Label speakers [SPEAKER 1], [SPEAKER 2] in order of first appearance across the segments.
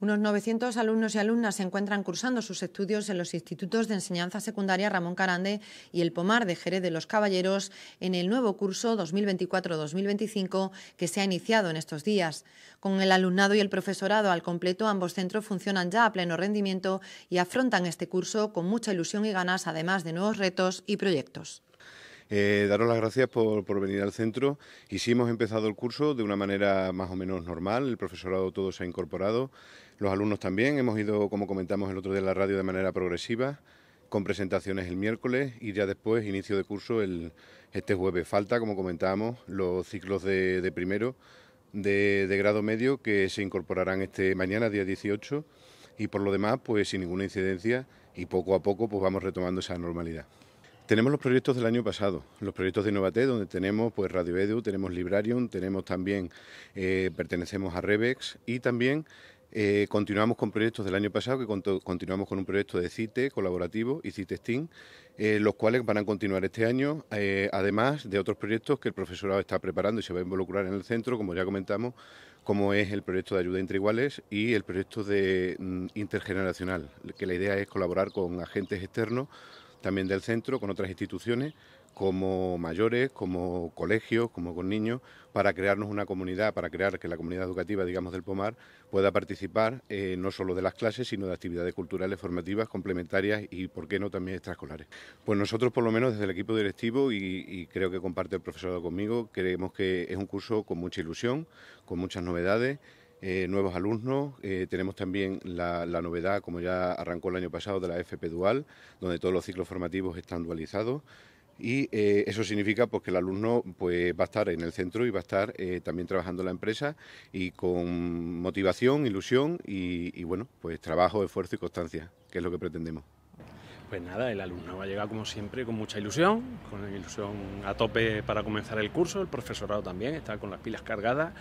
[SPEAKER 1] Unos 900 alumnos y alumnas se encuentran cursando sus estudios en los institutos de enseñanza secundaria Ramón Carande y el Pomar de Jerez de los Caballeros en el nuevo curso 2024-2025 que se ha iniciado en estos días. Con el alumnado y el profesorado al completo, ambos centros funcionan ya a pleno rendimiento y afrontan este curso con mucha ilusión y ganas, además de nuevos retos y proyectos.
[SPEAKER 2] Eh, daros las gracias por, venir al centro y sí hemos empezado el curso de una manera más o menos normal, el profesorado todo se ha incorporado, los alumnos también, hemos ido, como comentamos el otro día en la radio, de manera progresiva, con presentaciones el miércoles y ya después inicio de curso el, este jueves. Falta, como comentábamos, los ciclos de, primero de, de, grado medio que se incorporarán este mañana, día 18, y por lo demás, pues sin ninguna incidencia y poco a poco pues vamos retomando esa normalidad. Tenemos los proyectos del año pasado, los proyectos de Innovate, donde tenemos pues Radio Edu, tenemos Librarium, tenemos también, eh, pertenecemos a Revex y también eh, continuamos con proyectos del año pasado, que continuamos con un proyecto de CITE colaborativo y CITE STEAM, eh, los cuales van a continuar este año, además de otros proyectos que el profesorado está preparando y se va a involucrar en el centro, como ya comentamos, como es el proyecto de ayuda entre iguales y el proyecto de mm, intergeneracional, que la idea es colaborar con agentes externos también del centro, con otras instituciones, como mayores, como colegios, como con niños, para crearnos una comunidad, para crear que la comunidad educativa, digamos, del Pomar pueda participar eh, no solo de las clases, sino de actividades culturales formativas complementarias y, por qué no, también extraescolares. Pues nosotros, por lo menos desde el equipo directivo, y, creo que comparte el profesorado conmigo, creemos que es un curso con mucha ilusión, con muchas novedades eh, nuevos alumnos. Eh, tenemos también la, novedad, como ya arrancó el año pasado, de la FP Dual, donde todos los ciclos formativos están dualizados. Y eh, eso significa pues, que el alumno pues, va a estar en el centro y va a estar también trabajando en la empresa y con motivación, ilusión y, y bueno, pues trabajo, esfuerzo y constancia, que es lo que pretendemos.
[SPEAKER 3] Pues nada, el alumno va a llegar como siempre con mucha ilusión, con ilusión a tope para comenzar el curso, el profesorado también está con las pilas cargadas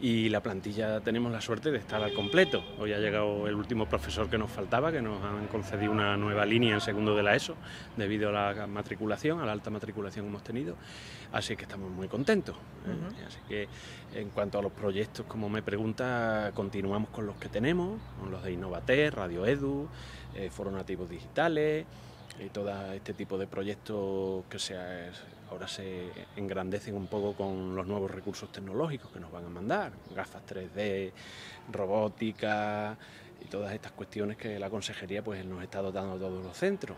[SPEAKER 3] y la plantilla tenemos la suerte de estar al completo. Hoy ha llegado el último profesor que nos faltaba, que nos han concedido una nueva línea en segundo de la ESO debido a la matriculación, a la alta matriculación que hemos tenido, así que estamos muy contentos. ¿eh? Así que en cuanto a los proyectos, como me pregunta, continuamos con los que tenemos, con los de Innovater, Radio Edu, eh, foros nativos digitales y todo este tipo de proyectos que se, ahora se engrandecen un poco con los nuevos recursos tecnológicos que nos van a mandar, gafas 3D, robótica y todas estas cuestiones que la consejería pues, nos está dotando a todos los centros.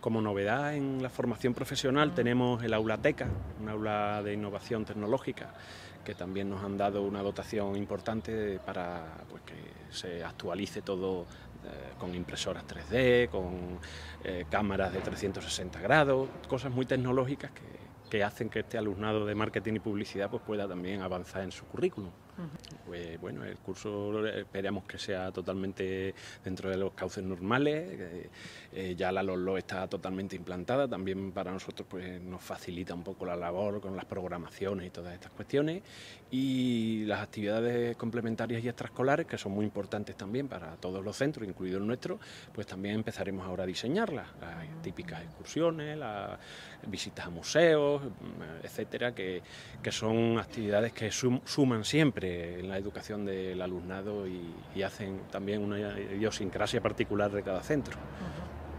[SPEAKER 3] Como novedad en la formación profesional tenemos el Aulateca, un aula de innovación tecnológica que también nos han dado una dotación importante para pues, que se actualice todo eh, con impresoras 3D, con eh, cámaras de 360 grados, cosas muy tecnológicas que, que hacen que este alumnado de marketing y publicidad pues, pueda también avanzar en su currículum. Pues bueno, el curso esperamos que sea totalmente dentro de los cauces normales, eh, ya la LOLO está totalmente implantada, también para nosotros pues nos facilita un poco la labor con las programaciones y todas estas cuestiones. Y las actividades complementarias y extraescolares que son muy importantes también para todos los centros, incluido el nuestro, pues también empezaremos ahora a diseñarlas, las típicas excursiones, las visitas a museos, etcétera, que, que son actividades que suman siempre en la educación del alumnado y, hacen también una idiosincrasia particular de cada centro.